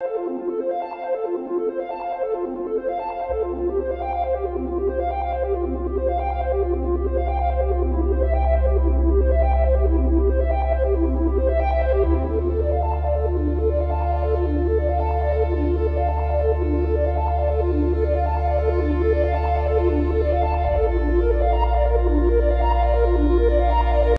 you.